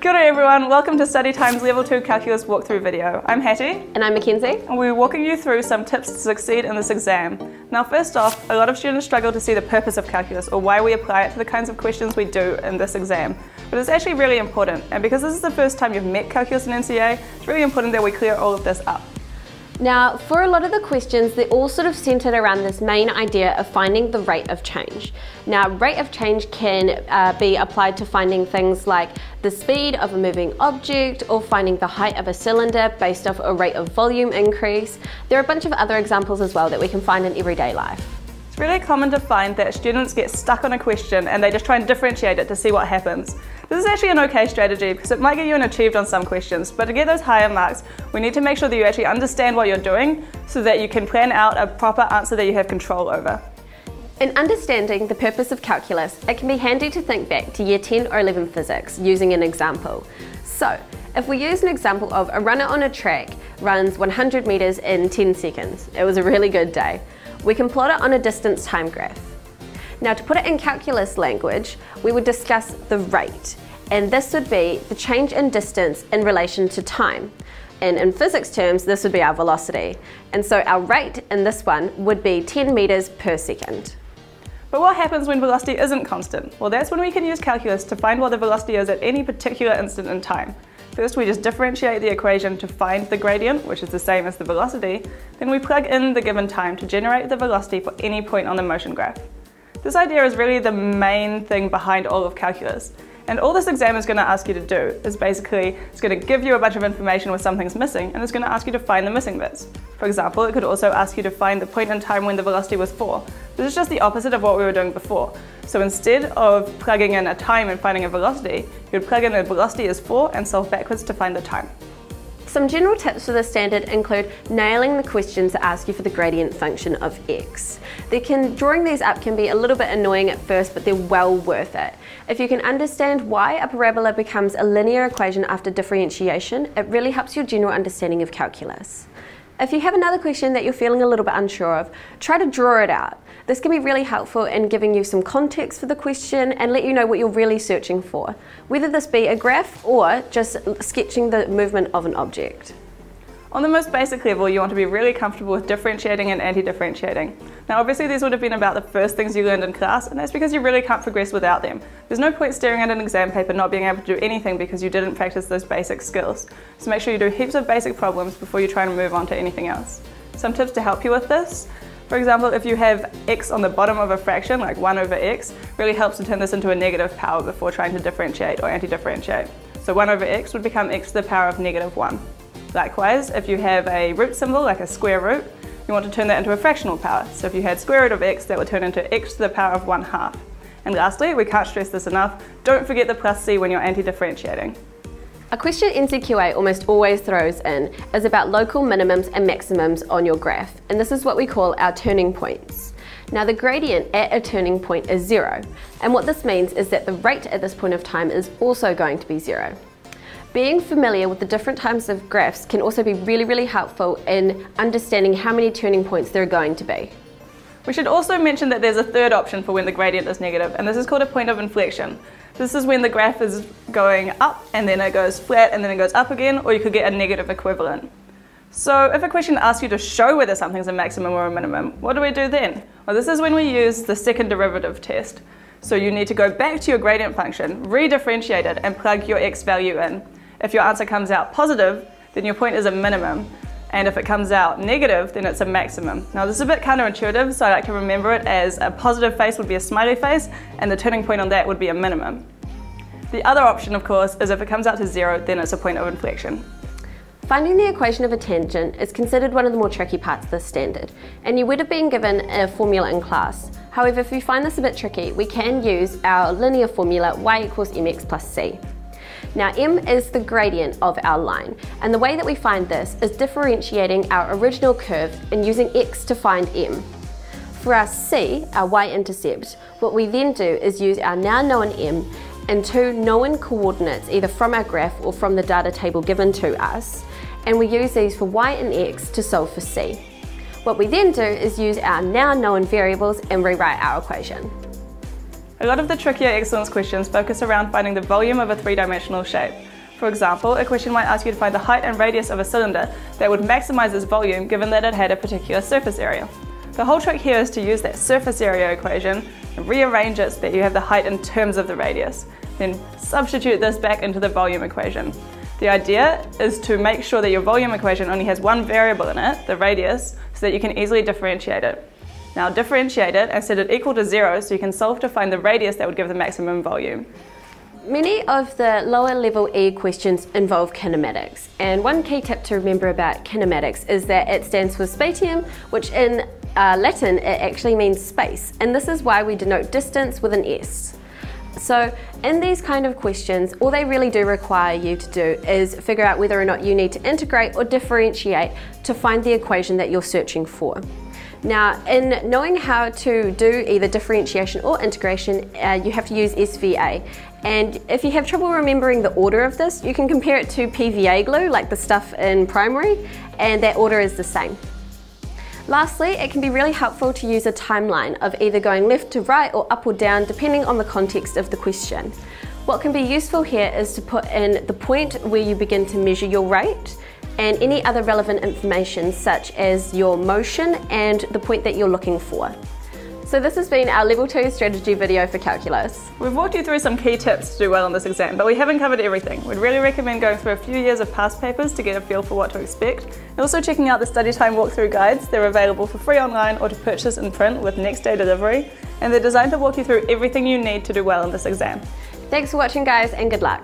Kia ora everyone, welcome to Study Time's Level 2 Calculus walkthrough video. I'm Hattie. And I'm Mackenzie. And we're walking you through some tips to succeed in this exam. Now first off, a lot of students struggle to see the purpose of calculus or why we apply it to the kinds of questions we do in this exam. But it's actually really important, and because this is the first time you've met calculus in NCEA, it's really important that we clear all of this up. Now, for a lot of the questions, they're all sort of centered around this main idea of finding the rate of change. Now, rate of change can uh, be applied to finding things like the speed of a moving object or finding the height of a cylinder based off a rate of volume increase. There are a bunch of other examples as well that we can find in everyday life. It's really common to find that students get stuck on a question and they just try and differentiate it to see what happens. This is actually an okay strategy because it might get you an achieved on some questions, but to get those higher marks, we need to make sure that you actually understand what you're doing so that you can plan out a proper answer that you have control over. In understanding the purpose of calculus, it can be handy to think back to year 10 or 11 physics using an example. So, if we use an example of a runner on a track runs 100 metres in 10 seconds, it was a really good day we can plot it on a distance time graph. Now to put it in calculus language, we would discuss the rate, and this would be the change in distance in relation to time. And in physics terms, this would be our velocity. And so our rate in this one would be 10 meters per second. But what happens when velocity isn't constant? Well, that's when we can use calculus to find what the velocity is at any particular instant in time. First we just differentiate the equation to find the gradient, which is the same as the velocity, then we plug in the given time to generate the velocity for any point on the motion graph. This idea is really the main thing behind all of calculus. And all this exam is going to ask you to do is basically, it's going to give you a bunch of information where something's missing, and it's going to ask you to find the missing bits. For example, it could also ask you to find the point in time when the velocity was 4. This is just the opposite of what we were doing before. So instead of plugging in a time and finding a velocity, you'd plug in the velocity as 4 and solve backwards to find the time. Some general tips for the standard include nailing the questions that ask you for the gradient function of x. They can, drawing these up can be a little bit annoying at first, but they're well worth it. If you can understand why a parabola becomes a linear equation after differentiation, it really helps your general understanding of calculus. If you have another question that you're feeling a little bit unsure of, try to draw it out. This can be really helpful in giving you some context for the question and let you know what you're really searching for, whether this be a graph or just sketching the movement of an object. On the most basic level, you want to be really comfortable with differentiating and anti-differentiating. Now obviously these would have been about the first things you learned in class, and that's because you really can't progress without them. There's no point staring at an exam paper not being able to do anything because you didn't practice those basic skills. So make sure you do heaps of basic problems before you try and move on to anything else. Some tips to help you with this. For example, if you have x on the bottom of a fraction, like 1 over x, really helps to turn this into a negative power before trying to differentiate or anti-differentiate. So 1 over x would become x to the power of negative 1. Likewise, if you have a root symbol, like a square root, you want to turn that into a fractional power. So if you had square root of x, that would turn into x to the power of 1 half. And lastly, we can't stress this enough, don't forget the plus c when you're anti-differentiating. A question NCEA almost always throws in is about local minimums and maximums on your graph, and this is what we call our turning points. Now the gradient at a turning point is zero, and what this means is that the rate at this point of time is also going to be zero. Being familiar with the different types of graphs can also be really, really helpful in understanding how many turning points there are going to be. We should also mention that there's a third option for when the gradient is negative, and this is called a point of inflection. This is when the graph is going up and then it goes flat and then it goes up again, or you could get a negative equivalent. So if a question asks you to show whether something's a maximum or a minimum, what do we do then? Well, this is when we use the second derivative test. So you need to go back to your gradient function, redifferentiate it, and plug your x value in. If your answer comes out positive, then your point is a minimum. And if it comes out negative, then it's a maximum. Now this is a bit counterintuitive, so I like to remember it as a positive face would be a smiley face, and the turning point on that would be a minimum. The other option, of course, is if it comes out to zero, then it's a point of inflection. Finding the equation of a tangent is considered one of the more tricky parts of the standard, and you would have been given a formula in class. However, if you find this a bit tricky, we can use our linear formula y equals mx plus c. Now m is the gradient of our line, and the way that we find this is differentiating our original curve and using x to find m. For our c, our y-intercept, what we then do is use our now known m and two known coordinates either from our graph or from the data table given to us, and we use these for y and x to solve for c. What we then do is use our now known variables and rewrite our equation. A lot of the trickier excellence questions focus around finding the volume of a three-dimensional shape. For example, a question might ask you to find the height and radius of a cylinder that would maximize its volume given that it had a particular surface area. The whole trick here is to use that surface area equation and rearrange it so that you have the height in terms of the radius. Then substitute this back into the volume equation. The idea is to make sure that your volume equation only has one variable in it, the radius, so that you can easily differentiate it. Now differentiate it and set it equal to zero so you can solve to find the radius that would give the maximum volume. Many of the lower level E questions involve kinematics, and one key tip to remember about kinematics is that it stands for spatium, which in uh, Latin it actually means space, and this is why we denote distance with an S. So in these kind of questions, all they really do require you to do is figure out whether or not you need to integrate or differentiate to find the equation that you're searching for. Now, in knowing how to do either differentiation or integration, uh, you have to use SVA. And if you have trouble remembering the order of this, you can compare it to PVA glue, like the stuff in primary, and that order is the same. Lastly, it can be really helpful to use a timeline of either going left to right or up or down, depending on the context of the question. What can be useful here is to put in the point where you begin to measure your rate, and any other relevant information such as your motion and the point that you're looking for. So this has been our Level 2 strategy video for calculus. We've walked you through some key tips to do well on this exam, but we haven't covered everything. We'd really recommend going through a few years of past papers to get a feel for what to expect, and also checking out the study time walkthrough guides. They're available for free online or to purchase in print with next day delivery, and they're designed to walk you through everything you need to do well in this exam. Thanks for watching guys and good luck.